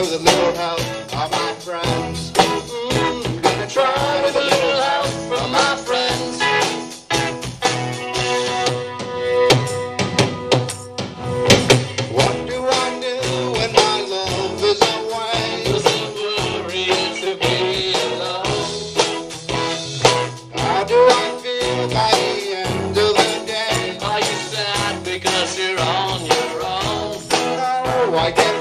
with a little help from my friends. Mm-hmm. Mm, gonna try with a little help from my friends. What do I do when my love is away? How do I feel by the end of the day? Are you sad because you're on your own? No, I can't.